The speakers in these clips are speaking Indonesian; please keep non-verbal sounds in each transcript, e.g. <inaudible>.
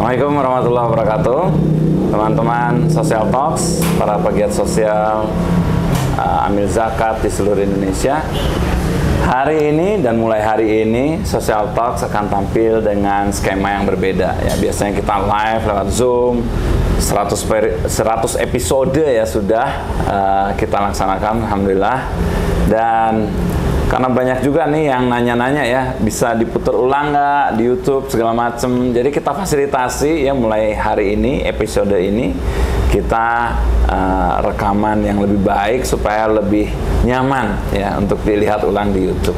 Assalamualaikum warahmatullahi wabarakatuh. Teman-teman Social Talks Para pegiat sosial uh, Amil zakat di seluruh Indonesia. Hari ini dan mulai hari ini Social Talks akan tampil dengan skema yang berbeda ya. Biasanya kita live lewat Zoom 100, peri- 100 episode ya sudah uh, kita laksanakan Alhamdulillah. Dan karena banyak juga nih yang nanya-nanya ya bisa diputar ulang nggak di YouTube segala macem. Jadi kita fasilitasi ya mulai hari ini episode ini kita uh, rekaman yang lebih baik supaya lebih nyaman ya untuk dilihat ulang di YouTube.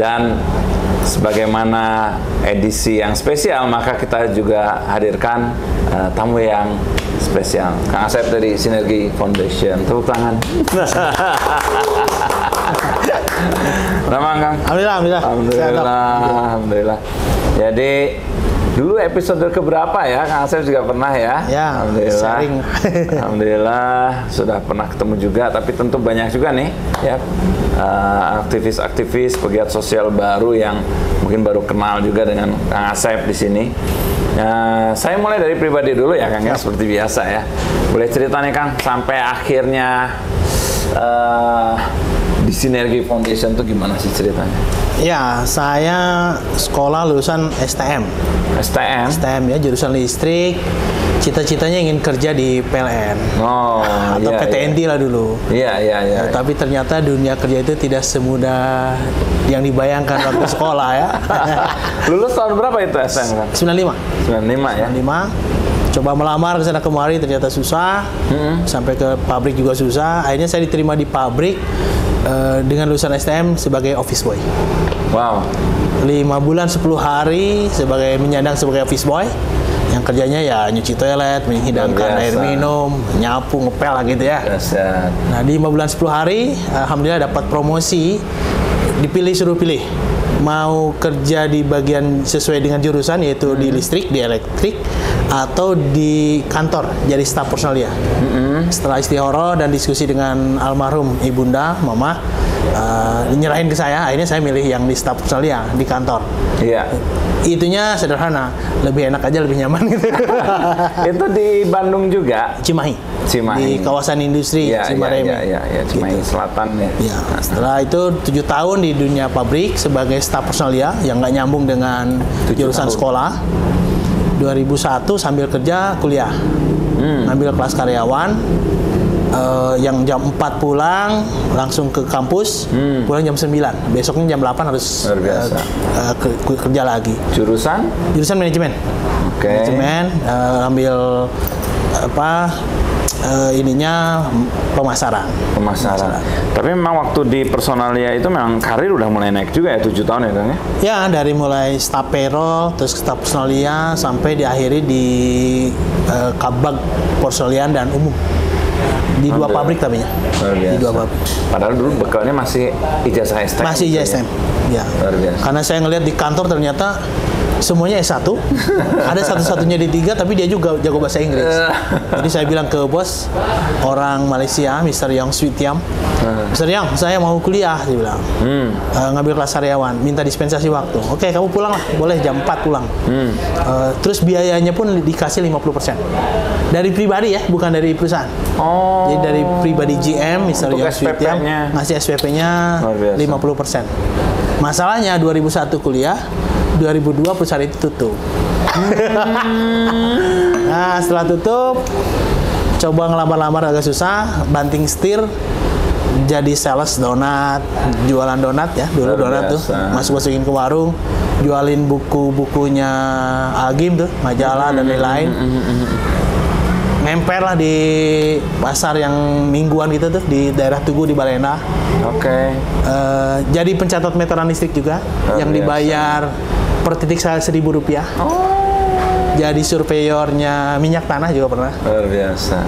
Dan sebagaimana edisi yang spesial maka kita juga hadirkan uh, tamu yang spesial. Kang Asep dari Sinergi Foundation. Tepuk tangan <laughs> Ramah Kang Alhamdulillah, alhamdulillah. Alhamdulillah, alhamdulillah. Jadi dulu episode keberapa ya? Kang Asep juga pernah ya? Ya, alhamdulillah. sharing. <laughs> alhamdulillah sudah pernah ketemu juga, tapi tentu banyak juga nih ya eh, aktivis-aktivis pegiat sosial baru yang mungkin baru kenal juga dengan Kang Asep di sini. Nah, saya mulai dari pribadi dulu ya Kang ya, seperti biasa ya. Boleh cerita nih Kang sampai akhirnya eh, di Sinergi Foundation tuh gimana sih ceritanya? Ya, saya sekolah lulusan STM. STM? STM ya, jurusan listrik. Cita-citanya ingin kerja di PLN. Oh, <laughs> atau iya, PTND lah dulu. Iya, iya, iya. Ya, tapi ternyata dunia kerja itu tidak semudah yang dibayangkan waktu <laughs> sekolah ya. Lulus tahun berapa itu STM kan? 95. 95 ya? 95 coba melamar ke sana kemari ternyata susah. Sampai ke pabrik juga susah. Akhirnya saya diterima di pabrik eh, dengan lulusan STM sebagai office boy. Wow. lima bulan 10 hari sebagai menyandang sebagai office boy. Yang kerjanya ya nyuci toilet, menghidangkan air minum, nyapu, ngepel lah gitu ya. Nah di 5 bulan 10 hari, Alhamdulillah dapat promosi, dipilih suruh pilih. Mau kerja di bagian sesuai dengan jurusan yaitu di listrik, di elektrik, atau di kantor jadi staf personalia. Setelah istihoro dan diskusi dengan almarhum ibunda, mama, uh, nyerahin ke saya, akhirnya saya milih yang di staf personalia di kantor. Iya. Itunya sederhana, lebih enak aja, lebih nyaman gitu. <laughs> itu di Bandung juga. Cimahi. Cimahi. Di kawasan industri iya, Cimareme. iya, iya, iya. Cimahi Selatan ya. Ya, setelah itu tujuh tahun di dunia pabrik sebagai staf personalia yang nggak nyambung dengan jurusan tahun. sekolah. 2001 sambil kerja kuliah, Hmm. ambil kelas karyawan. eh, yang jam 4 pulang langsung ke kampus, pulang jam 9. Besoknya jam 8 harus Hmm. Luar biasa. ke- ke- kerja lagi. Jurusan? Jurusan manajemen. Oke. Manajemen eh, ambil apa eh, ininya pemasaran. Pemasaran. Tapi memang waktu di personalia itu memang karir udah mulai naik juga ya 7 tahun ya Kang ya? Ya, dari mulai staf payroll, terus staf personalia, sampai diakhiri di eh, kabag persolian dan umum. Di dua pabrik tapi ya. Di dua pabrik. Padahal dulu bekalnya masih ijazah STM. Masih gitu ya. ISM. Ya. Biasa. Karena saya ngelihat di kantor ternyata semuanya S1. <laughs> Ada satu-satunya di tiga, tapi dia juga jago bahasa Inggris. Jadi saya bilang ke bos, orang Malaysia, Mr. Yang Switiam, Mr. Yang, saya mau kuliah, dia bilang. Hmm. Eh, ngambil kelas karyawan, minta dispensasi waktu. Oke, kamu pulang lah, boleh jam 4 pulang. Hmm. Eh, terus biayanya pun dikasih 50%. Dari pribadi ya, bukan dari perusahaan. Oh. Jadi dari pribadi GM, Mr. Yang Switiam, ngasih SPP-nya Luar biasa. 50%. Masalahnya 2001 kuliah, 2002 perusahaan itu tutup. nah, setelah tutup, coba ngelamar-lamar agak susah, banting setir, jadi sales donat, jualan donat ya, dulu Luar donat tuh, masuk-masukin ke warung, jualin buku-bukunya Agim tuh, majalah dan lain-lain. Ngemper lah di pasar yang mingguan gitu tuh di daerah Tugu di Balena. Oke. Eh, jadi pencatat meteran listrik juga Luar yang biasa. dibayar per titik saya seribu rupiah. Jadi surveyornya minyak tanah juga pernah. Luar biasa.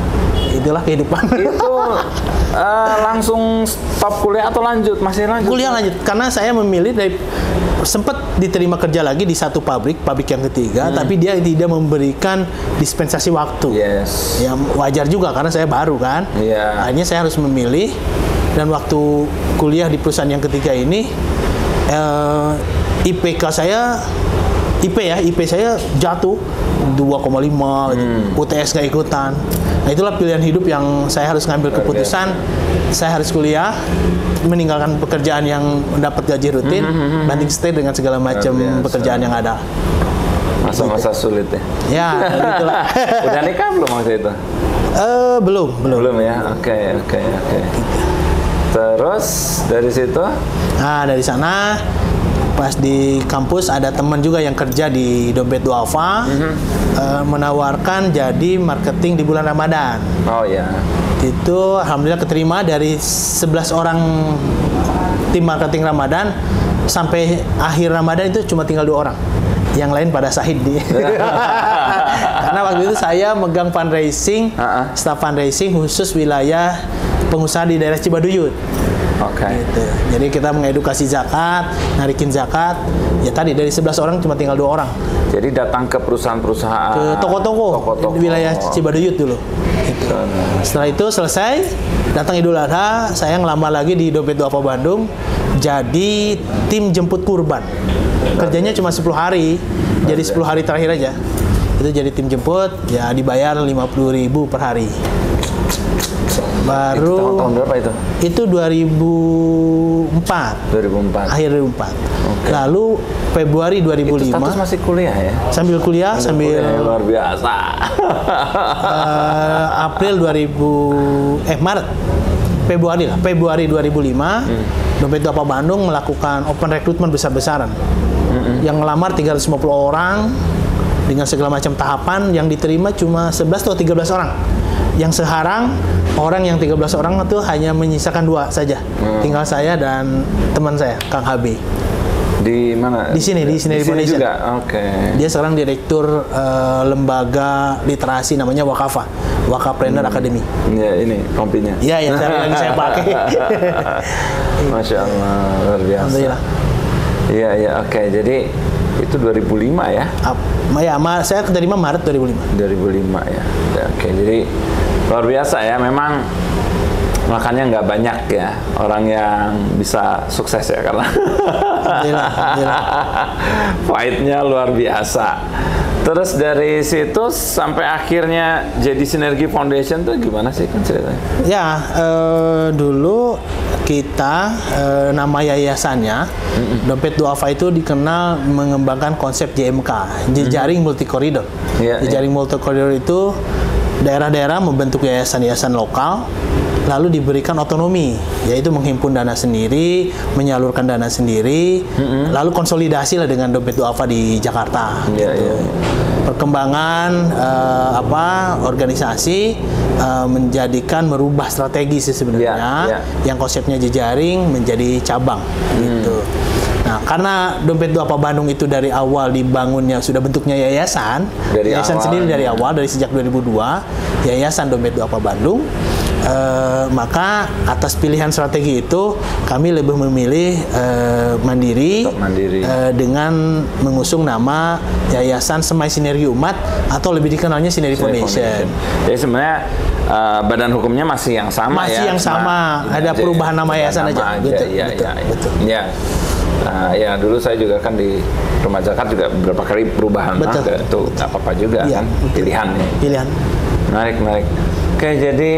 Itulah kehidupan. Itu <laughs> eh, langsung stop kuliah atau lanjut? Masih lanjut? Kuliah lanjut karena saya memilih dari sempat diterima kerja lagi di satu pabrik, pabrik yang ketiga, tapi dia tidak memberikan dispensasi waktu. Yes. Ya wajar juga karena saya baru kan. Iya. Akhirnya saya harus memilih dan waktu kuliah di perusahaan yang ketiga ini eh, IPK saya IP ya, IP saya jatuh 2,5 gitu. UTS nggak ikutan. Nah itulah pilihan hidup yang saya harus ngambil keputusan. Saya harus kuliah, meninggalkan pekerjaan yang dapat gaji rutin, banding stay dengan segala macam pekerjaan yang ada. Masa-masa sulit ya. Ya, <laughs> gitulah. <laughs> Udah nikah belum waktu itu? Eh, belum, belum. Belum ya. Oke, oke, oke. Terus dari situ Nah, dari sana pas di kampus ada teman juga yang kerja di Dompet Duafa eh, menawarkan jadi marketing di bulan Ramadan. Oh ya. Itu alhamdulillah keterima dari 11 orang tim marketing Ramadan sampai akhir Ramadan itu cuma tinggal dua orang. Yang lain pada sahid di. <laughs> Karena waktu itu saya megang fundraising, Ha-ha. staff fundraising khusus wilayah pengusaha di daerah Cibaduyut. Oke. Gitu. Jadi kita mengedukasi zakat, narikin zakat. Ya tadi dari 11 orang cuma tinggal dua orang. Jadi datang ke perusahaan-perusahaan Ke toko-toko toko-toko. di wilayah Cibaduyut dulu. Gitu. Setelah itu selesai, datang Idul Adha, saya ngelamar lagi di Dompet Duafa Bandung jadi tim jemput kurban. Kerjanya cuma 10 hari, jadi 10 hari terakhir aja. Itu jadi tim jemput, ya dibayar 50.000 per hari. Itu Baru tahun, tahun berapa itu? itu 2004 2004. akhir 2004. Lalu Februari Itu 2005 status masih kuliah ya? sambil kuliah sambil Kuliah luar biasa. <laughs> eh, April 2000 eh Maret Februari lah Februari 2005 Dompet Duafa Bandung melakukan open recruitment besar-besaran yang ngelamar 350 orang dengan segala macam tahapan yang diterima cuma 11 atau 13 orang yang sekarang orang yang 13 orang itu hanya menyisakan dua saja tinggal saya dan teman saya Kang HB Di mana? Di sini, di Sinergi Foundation. juga. Oke. dia sekarang direktur eh, lembaga literasi namanya Wakafa Wakapreneur Academy Ya ini kompinya. Iya, yang saya lagi saya pakai. <laughs> Masya Allah luar biasa. Alhamdulillah. Iya iya oke jadi itu 2005 ya. Ap- ya, ma- saya keterima Maret 2005. 2005 ya. Ya, Oke, jadi luar biasa ya. Memang makanya nggak banyak ya orang yang bisa sukses ya karena <laughs> fight-nya luar biasa. Terus dari situ sampai akhirnya jadi Sinergi Foundation tuh gimana sih kan ceritanya? Ya, eh, dulu kita eh, nama yayasannya Dompet Duafa itu dikenal mengembangkan konsep JMK, jejaring multi koridor. Iya, jejaring multi koridor itu daerah-daerah membentuk yayasan-yayasan lokal lalu diberikan otonomi, yaitu menghimpun dana sendiri, menyalurkan dana sendiri, lalu konsolidasi lah dengan Dompet Duafa di Jakarta. Iya, gitu. iya, iya. Perkembangan eh, apa organisasi eh, menjadikan merubah strategi sih sebenarnya, Iya, iya. yang konsepnya jejaring menjadi cabang gitu. Nah, karena Dompet Duafa Bandung itu dari awal dibangunnya sudah bentuknya yayasan, Dari yayasan awal, sendiri dari awal dari sejak 2002, Yayasan Dompet Duafa Bandung. Eh, maka atas pilihan strategi itu kami lebih memilih eh, mandiri, mandiri. eh, dengan mengusung nama Yayasan Semai Sinergi Umat atau lebih dikenalnya Sinergi Foundation. Jadi sebenarnya uh, badan hukumnya masih yang sama Masih ya. yang cuma sama, ini ada aja perubahan ya, nama yayasan nama aja. Betul, Iya, betul, iya, iya. betul. Ya. Nah, ya dulu saya juga kan di rumah zakat juga beberapa kali perubahan Betul. nama, itu nggak apa-apa juga Iya, kan betul. pilihan ya. Pilihan. Menarik, menarik. Oke, jadi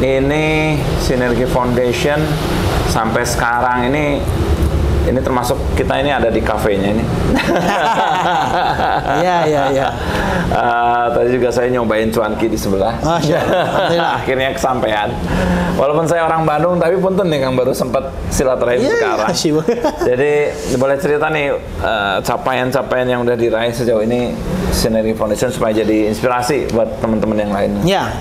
ini Sinergi Foundation sampai sekarang ini ini termasuk kita ini ada di kafenya ini. <laughs> Iya, iya, iya. Eh, tadi juga saya nyobain cuanki di sebelah. Masya Allah. Alhamdulillah. <laughs> Akhirnya kesampaian. Walaupun saya orang Bandung, tapi punten nih yang baru sempat silaturahim Iya, sekarang. banget. <laughs> Jadi boleh cerita nih eh, capaian-capaian yang udah diraih sejauh ini Sinergi Foundation supaya jadi inspirasi buat teman-teman yang lain. Ya,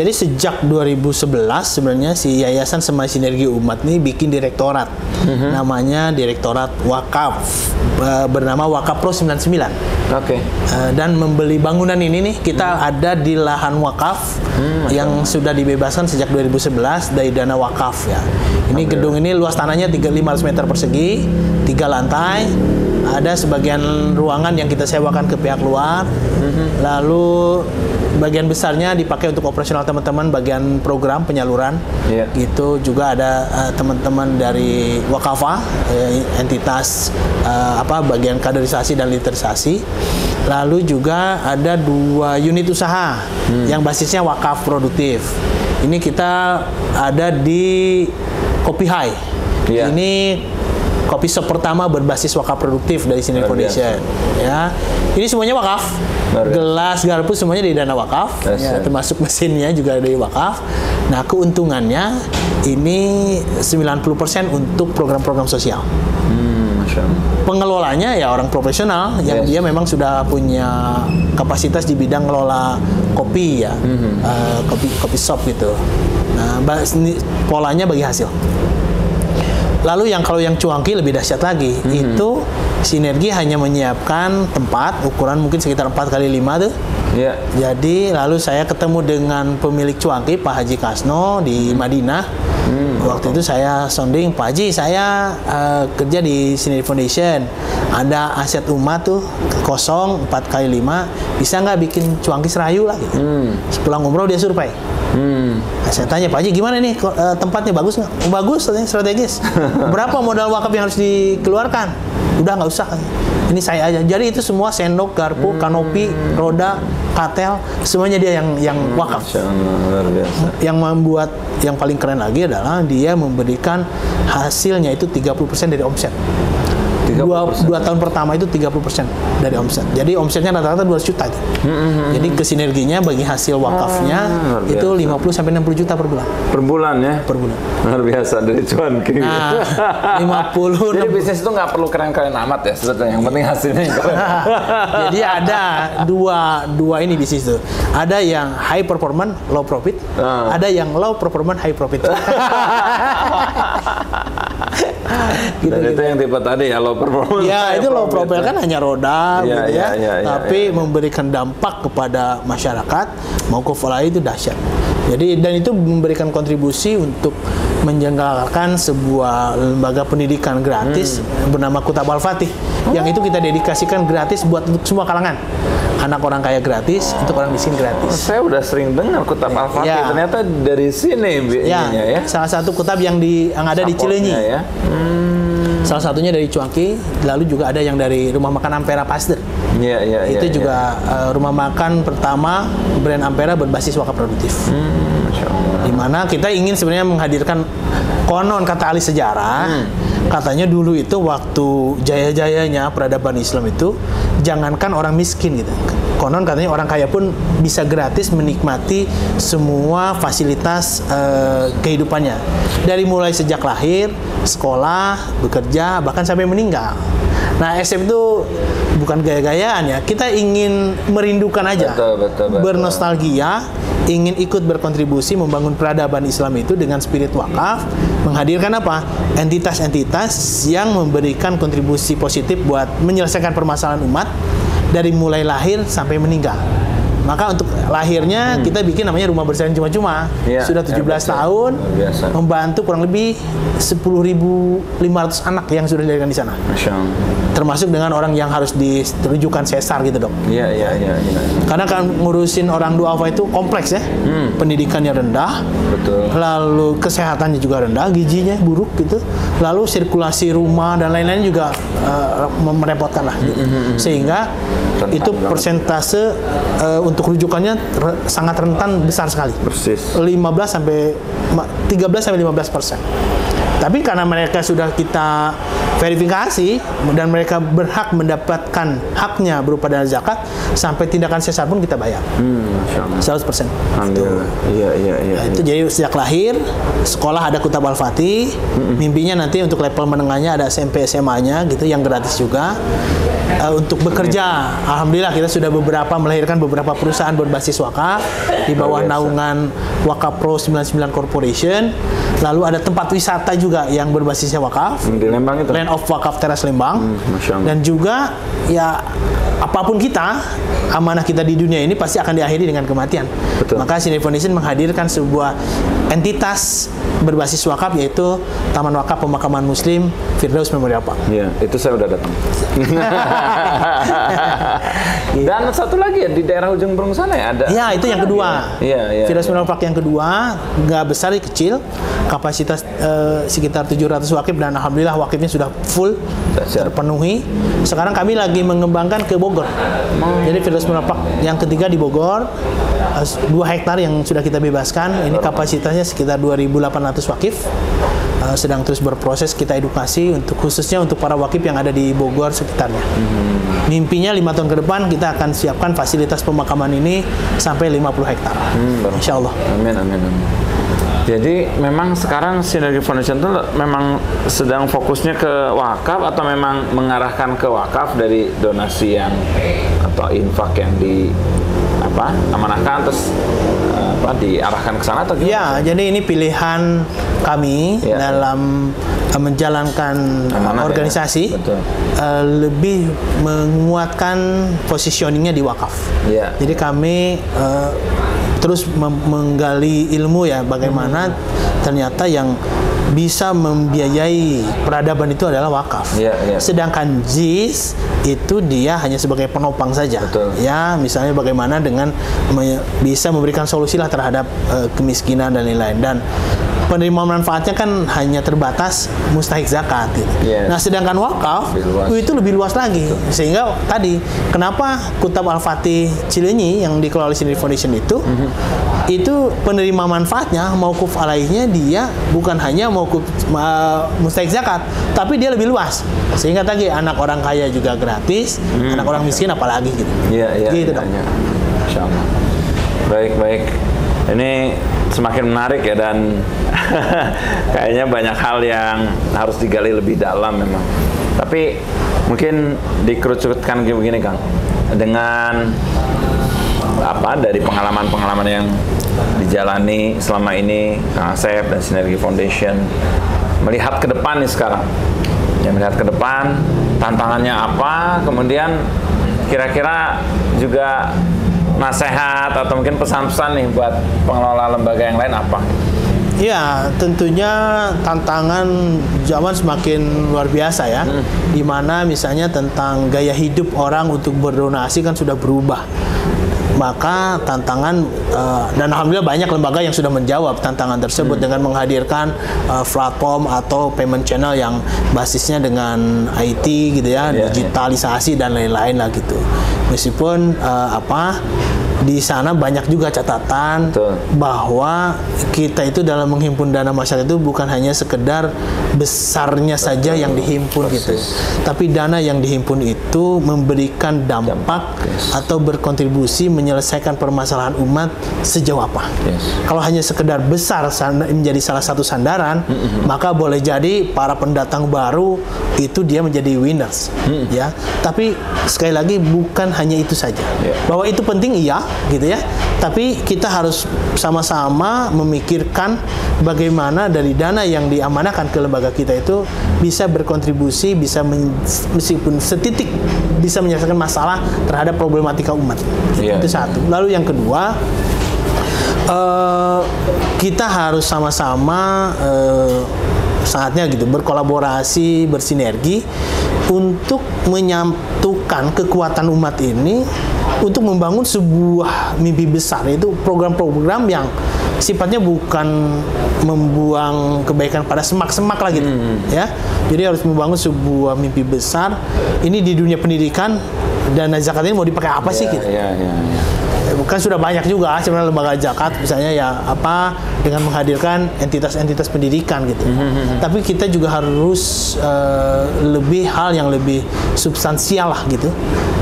jadi sejak 2011 sebenarnya si Yayasan Semai Sinergi Umat ini bikin direktorat, Mhm. namanya Direktorat Wakaf, eh, bernama Wakaf Pro 99. Oke. Eh, dan membeli bangunan ini nih kita ada di lahan wakaf yang sudah dibebaskan sejak 2011 dari dana wakaf ya. Ini gedung ini luas tanahnya 3 500 meter persegi, tiga lantai, ada sebagian ruangan yang kita sewakan ke pihak luar. Mm-hmm. Lalu bagian besarnya dipakai untuk operasional teman-teman bagian program penyaluran. Iya. Gitu juga ada eh, teman-teman dari Wakafa, eh, entitas eh, apa bagian kaderisasi dan literisasi. Lalu juga ada dua unit usaha Hmm. yang basisnya wakaf produktif. Ini kita ada di Kopi High. Iya. Ini kopi shop pertama berbasis wakaf produktif dari Sini Foundation. Ya, ini semuanya wakaf. Gelas, garpu semuanya dari dana wakaf. Yes, Ya, termasuk mesinnya juga dari wakaf. Nah, keuntungannya ini 90% untuk program-program sosial. Hmm. Pengelolanya ya orang profesional yang Yes. dia memang sudah punya kapasitas di bidang ngelola kopi ya, Mhm. Eh, kopi kopi shop gitu. Nah, polanya bagi hasil. Lalu yang kalau yang cuanki lebih dahsyat lagi, Mhm. itu sinergi hanya menyiapkan tempat ukuran mungkin sekitar 4 kali 5 tuh. Iya. Jadi lalu saya ketemu dengan pemilik cuanki Pak Haji Kasno di Madinah. Waktu itu saya sounding Pak Haji saya eh, kerja di Sinergi Foundation. Ada aset umat tuh kosong 4 kali 5 bisa nggak bikin cuanki serayu lah gitu. Hmm. Sepulang umroh dia survei. Hmm. Nah, saya tanya Pak Haji gimana nih eh, tempatnya bagus nggak? Oh, bagus katanya strategis. <laughs> Berapa modal wakaf yang harus dikeluarkan? Udah nggak usah. Ini saya aja. Jadi itu semua sendok, garpu, kanopi, roda, katel, semuanya dia yang yang wakaf. Allah, luar biasa. Yang membuat yang paling keren lagi adalah dia memberikan hasilnya itu 30% dari omset. Dua, 30%. dua tahun pertama itu 30% dari omset. Jadi omsetnya rata-rata 200 juta. Gitu. Jadi kesinerginya bagi hasil wakafnya luar itu biasa. 50 sampai 60 juta per bulan. Per bulan ya? Per bulan. Luar biasa dari cuanki. Nah, 50 <laughs> Jadi bisnis itu nggak perlu keren-keren amat ya sebetulnya. Yang penting hasilnya yang keren. <laughs> Jadi ada dua dua ini bisnis tuh. Ada yang high performance low profit, Ah. ada yang low performance high profit. <laughs> <laughs> gitu, Dan gitu. itu yang tipe tadi ya low performance. Ya itu low profile ya. kan hanya roda Iya, gitu ya, iya, iya, tapi iya. memberikan dampak kepada masyarakat mau kufalai itu dahsyat. Jadi dan itu memberikan kontribusi untuk menjenggalkan sebuah lembaga pendidikan gratis Hmm. bernama Kutab Al Fatih yang itu kita dedikasikan gratis buat untuk semua kalangan. Anak orang kaya gratis, untuk orang miskin gratis. Saya udah sering dengar Kutab Al-Fatih. Ya. Ternyata dari sini Ya, ya. salah satu kutab yang di yang ada di Cileunyi. ya. Salah satunya dari Cuanki, lalu juga ada yang dari rumah makan Ampera Pasteur. Iya, iya, iya. itu iya. juga uh, rumah makan pertama brand Ampera berbasis wakaf produktif. Hmm, Masya Allah. Di mana kita ingin sebenarnya menghadirkan konon kata ahli sejarah, Hmm. katanya dulu itu waktu jaya-jayanya peradaban Islam itu jangankan orang miskin gitu. Konon katanya orang kaya pun bisa gratis menikmati semua fasilitas eh, kehidupannya. Dari mulai sejak lahir, sekolah, bekerja, bahkan sampai meninggal. Nah, SF itu bukan gaya-gayaan ya. Kita ingin merindukan aja. Betul, betul, betul. Bernostalgia, ingin ikut berkontribusi membangun peradaban Islam itu dengan spirit wakaf, menghadirkan apa? Entitas-entitas yang memberikan kontribusi positif buat menyelesaikan permasalahan umat dari mulai lahir sampai meninggal. Maka untuk lahirnya kita bikin namanya rumah bersarian cuma-cuma. Hmm. Iya, Sudah iya, 17 betul. tahun biasa. membantu kurang lebih 10.500 anak yang sudah dilahirkan di sana. Masya Allah. Termasuk dengan orang yang harus dirujukan sesar gitu, Dok. Iya, iya, iya, iya. Karena kan ngurusin orang duafa itu kompleks ya. Hmm. Pendidikannya rendah, Betul. lalu kesehatannya juga rendah, gizinya buruk gitu. Lalu sirkulasi rumah dan lain-lain juga eh, merepotkan lah. gitu. Sehingga Hmm, Rentan itu persentase eh, untuk rujukannya re- sangat rentan besar sekali. Persis. 15 sampai ma- 13 sampai 15 persen. Tapi karena mereka sudah kita verifikasi dan mereka berhak mendapatkan haknya berupa dana zakat, sampai tindakan sesar pun kita bayar Hmm, Masya Allah. 100 persen. Alhamdulillah. Iya, iya, iya. Nah, itu jadi sejak lahir sekolah ada Kutab Al-Fatih, mimpinya nanti untuk level menengahnya ada SMP SMA-nya gitu yang gratis juga. Eh, untuk bekerja, alhamdulillah kita sudah beberapa melahirkan beberapa perusahaan berbasis wakaf di bawah biasa. naungan Wakaf Pro 99 Corporation. Lalu ada tempat wisata juga yang berbasisnya wakaf. Di Lembang itu. Land of Wakaf Teras Lembang. Allah. Dan juga ya apa pun kita, amanah kita di dunia ini pasti akan diakhiri dengan kematian. Betul. Maka Sini Foundation menghadirkan sebuah entitas berbasis wakaf yaitu Taman Wakaf Pemakaman Muslim Firdaus Memorial Park. Iya, itu saya udah datang. <laughs> Dan satu lagi ya di daerah ujung Berung sana ya ada. Ya, itu yang kedua. Iya, iya. Firdaus Memorial Park yang kedua, nggak besar, kecil, kapasitas eh, sekitar 700 wakif dan alhamdulillah wakifnya sudah full. Terpenuhi. Sekarang kami lagi mengembangkan ke Bogor. Jadi Firdaus Memorial Park yang ketiga di Bogor, 2 hektar yang sudah kita bebaskan. Ini kapasitasnya sekitar 2.800 wakif. Eh, sedang terus berproses kita edukasi untuk khususnya untuk para wakif yang ada di Bogor sekitarnya. Mimpinya lima tahun ke depan kita akan siapkan fasilitas pemakaman ini sampai 50 hektar. Hmm. Insya Allah. Amin, amin, amin. Jadi memang sekarang Sinergi Foundation itu memang sedang fokusnya ke wakaf atau memang mengarahkan ke wakaf dari donasi yang atau infak yang di apa amanahkan terus eh, apa diarahkan ke sana atau gimana? Ya, jadi ini pilihan kami Ya. dalam uh, menjalankan Amanah, ya. organisasi Betul. uh, lebih menguatkan positioningnya di wakaf. Iya. Jadi kami uh, terus menggali ilmu ya bagaimana ternyata yang bisa membiayai peradaban itu adalah wakaf. Iya, iya. Sedangkan JIS itu dia hanya sebagai penopang saja. Betul. Ya, misalnya bagaimana dengan me- bisa memberikan solusi lah terhadap eh, kemiskinan dan lain-lain dan penerima manfaatnya kan hanya terbatas mustahik zakat. gitu. Yes. Nah, sedangkan wakaf itu lebih luas lagi. Sehingga tadi kenapa Kutab Al-Fatih Cilenyi yang dikelola oleh Sendiri Foundation itu Mhm. itu penerima manfaatnya maukuf alaihnya dia bukan hanya maukuf ma- mustahik zakat, tapi dia lebih luas. Sehingga tadi anak orang kaya juga gratis, anak orang miskin apalagi gitu. Hmm. Iya, iya. Gitu iya, dong. iya. Insya Allah. Baik, baik. Ini semakin menarik ya dan <laughs> kayaknya banyak hal yang harus digali lebih dalam memang. Tapi mungkin dikerucutkan begini Kang. Dengan apa dari pengalaman-pengalaman yang dijalani selama ini Kang Asep dan Sinergi Foundation melihat ke depan nih sekarang ya melihat ke depan tantangannya apa kemudian kira-kira juga nasihat atau mungkin pesan-pesan nih buat pengelola lembaga yang lain apa Ya, tentunya tantangan zaman semakin luar biasa ya. Di mana misalnya tentang gaya hidup orang untuk berdonasi kan sudah berubah. Maka tantangan eh, dan alhamdulillah banyak lembaga yang sudah menjawab tantangan tersebut dengan menghadirkan eh, platform atau payment channel yang basisnya dengan IT gitu ya, Iya, iya. digitalisasi dan lain-lain lah gitu. Meskipun eh, apa di sana banyak juga catatan Betul. bahwa kita itu dalam menghimpun dana masyarakat itu bukan hanya sekedar besarnya saja yang dihimpun gitu. Tapi dana yang dihimpun itu memberikan dampak atau berkontribusi menyelesaikan permasalahan umat sejauh apa. Yes. Kalau hanya sekedar besar menjadi salah satu sandaran, maka boleh jadi para pendatang baru itu dia menjadi winners, ya. Tapi sekali lagi bukan hanya itu saja. Ya. Bahwa itu penting iya, gitu ya. Tapi kita harus sama-sama memikirkan bagaimana dari dana yang diamanahkan ke lembaga kita itu bisa berkontribusi, bisa men- meskipun setitik bisa menyelesaikan masalah terhadap problematika umat. Iya. Itu satu. Lalu yang kedua, eh, kita harus sama-sama eh, saatnya gitu berkolaborasi, bersinergi untuk menyatukan kekuatan umat ini untuk membangun sebuah mimpi besar itu program-program yang sifatnya bukan membuang kebaikan pada semak-semak lah gitu ya. Jadi harus membangun sebuah mimpi besar. Ini di dunia pendidikan dana zakat ini mau dipakai apa sih ya, gitu? ya, ya, ya. Kan sudah banyak juga sebenarnya lembaga zakat misalnya ya apa dengan menghadirkan entitas-entitas pendidikan gitu. Tapi kita juga harus eh, lebih hal yang lebih substansial lah gitu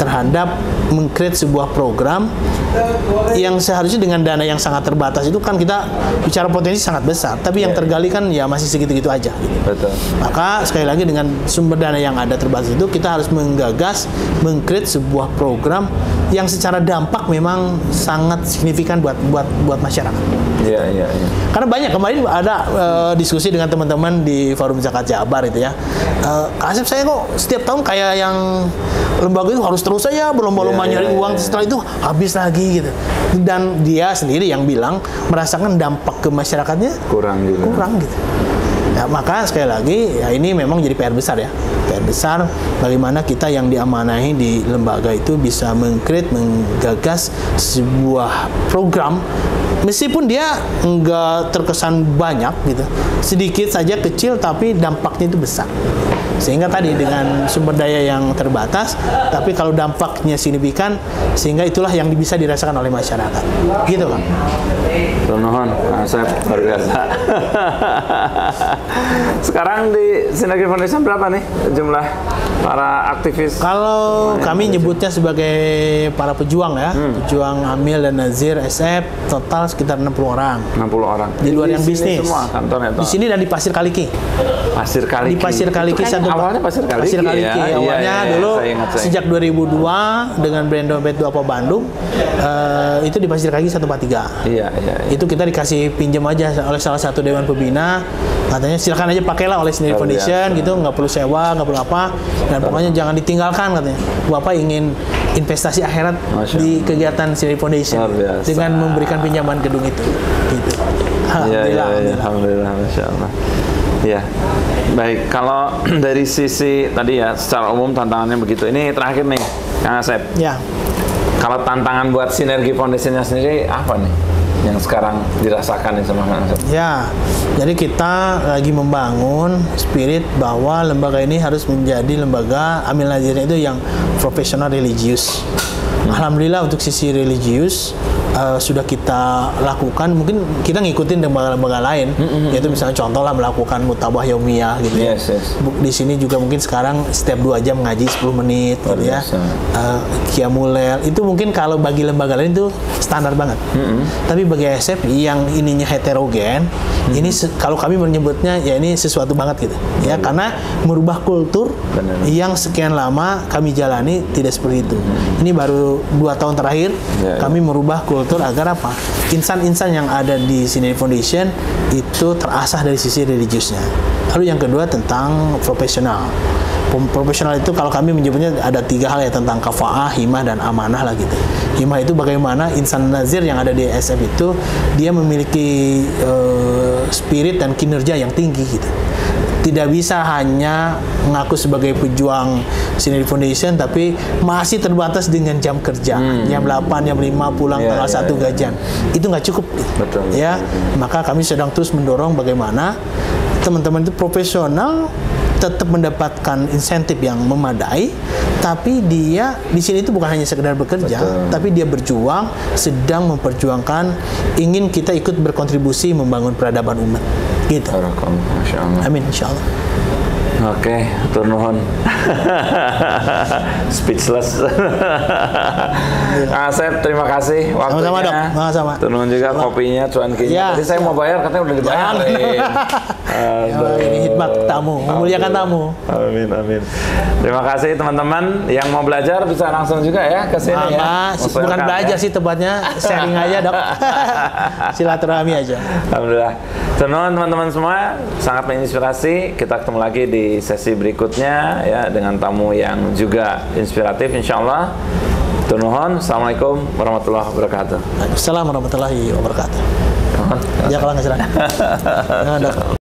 terhadap mengcreate sebuah program yang seharusnya dengan dana yang sangat terbatas itu kan kita bicara potensi sangat besar, tapi yang Iya, iya. tergali kan ya masih segitu-gitu aja. Gitu. betul Maka sekali lagi dengan sumber dana yang ada terbatas itu kita harus menggagas, mengcreate sebuah program yang secara dampak memang sangat signifikan buat buat buat masyarakat. Iya, iya, iya. Karena banyak kemarin ada eh, diskusi dengan teman-teman di Forum Zakat Jabar itu ya. Eh, Kasep saya kok setiap tahun kayak yang lembaga itu harus terus saja berlomba-lomba iya, nyari iya, uang iya. setelah itu habis lagi gitu. Dan dia sendiri yang bilang merasakan dampak ke masyarakatnya Kurang juga. kurang gitu. Ya, maka sekali lagi ya ini memang jadi PR besar ya. PR besar bagaimana kita yang diamanahi di lembaga itu bisa mengkreat, menggagas sebuah program meskipun dia enggak terkesan banyak gitu. Sedikit saja kecil tapi dampaknya itu besar. Sehingga tadi dengan sumber daya yang terbatas tapi kalau dampaknya signifikan sehingga itulah yang bisa dirasakan oleh masyarakat. Gitu, Bang. Nuhun, Asep luar biasa. <laughs> Sekarang di Sinergi Foundation berapa nih jumlah para aktivis? Kalau kami nyebutnya sebagai para pejuang ya, Hmm. pejuang Amil dan Nazir SF total sekitar 60 orang. 60 orang. Di luar yang bisnis. Semua kantornya Di sini dan di Pasir Kaliki. Pasir Kaliki. Di Pasir Kaliki kan satu awalnya Pasir Kaliki. Pasir Kaliki. ya? Awalnya iya, dulu saya ingat, saya sejak 2002 dengan brand dompet Duapo Bandung eh, itu di Pasir Kaliki 143. Iya, iya. iya. Itu kita dikasih pinjam aja oleh salah satu dewan pembina. Katanya silakan aja pakailah oleh sendiri foundation gitu, nggak perlu sewa, nggak perlu apa. Dan pokoknya jangan ditinggalkan katanya. Bapak ingin investasi akhirat Masya di kegiatan sendiri foundation dengan memberikan pinjaman gedung itu. Gitu. Alhamdulillah. iya. alhamdulillah. Alhamdulillah, Masya Allah. Ya, baik. Kalau <clears throat> dari sisi tadi ya, secara umum tantangannya begitu. Ini terakhir nih, Kang Asep. Ya. Kalau tantangan buat Sinergi Foundation-nya sendiri apa nih? Yang sekarang dirasakan sama Kang Asep? Ya, jadi kita lagi membangun spirit bahwa lembaga ini harus menjadi lembaga Amil Nazirnya itu yang profesional religius. Alhamdulillah untuk sisi religius eh, sudah kita lakukan. Mungkin kita ngikutin lembaga-lembaga lain, yaitu misalnya contoh lah melakukan mutabah yaumiyah gitu ya. Yes, yes. Bu- Di sini juga mungkin sekarang setiap dua jam ngaji 10 menit gitu ya. biasa. Eh, Qiyamulail itu mungkin kalau bagi lembaga lain itu standar banget. Tapi bagi ASF yang ininya heterogen, ini se- kalau kami menyebutnya ya ini sesuatu banget gitu. Ya karena merubah kultur Benar. yang sekian lama kami jalani tidak seperti itu. Ini baru dua tahun terakhir Ya, ya. kami merubah kultur agar apa? Insan-insan yang ada di Sini Foundation itu terasah dari sisi religiusnya. Lalu yang kedua tentang profesional. Profesional itu kalau kami menyebutnya ada tiga hal ya tentang kafaah, himah dan amanah lah gitu. Himah itu bagaimana insan nazir yang ada di SF itu dia memiliki eh, spirit dan kinerja yang tinggi gitu tidak bisa hanya mengaku sebagai pejuang Sinari Foundation tapi masih terbatas dengan jam kerja jam 8 jam 5 pulang Hmm. Iya, tanggal iya, satu iya. gajian itu nggak cukup Betul, ya betul, maka kami sedang terus mendorong bagaimana teman-teman itu profesional tetap mendapatkan insentif yang memadai tapi dia di sini itu bukan hanya sekedar bekerja Betul. tapi dia berjuang sedang memperjuangkan ingin kita ikut berkontribusi membangun peradaban umat gitu Barakallah, Masya Allah. amin insyaallah Oke, tur nuhun. <laughs> Speechless. Kang <laughs> Asep, terima kasih waktunya. Sama-sama, Dok. Sama-sama. Tur nuhun juga kopinya, cuan Ya. Tadi saya mau bayar, katanya udah dibayarin. <laughs> Ya, ini hikmat tamu, memuliakan tamu. Amin, amin. Terima kasih teman-teman yang mau belajar bisa langsung juga ya ke sini ya. Bukan belajar ya. sih tepatnya sharing aja dok. Silaturahmi aja. Alhamdulillah. Teman teman-teman semua sangat menginspirasi. Kita ketemu lagi di sesi berikutnya ya dengan tamu yang juga inspiratif insya Allah. Tunuhon. Assalamualaikum warahmatullahi wabarakatuh. Assalamualaikum warahmatullahi wabarakatuh. Ya kalau nggak salah. <laughs>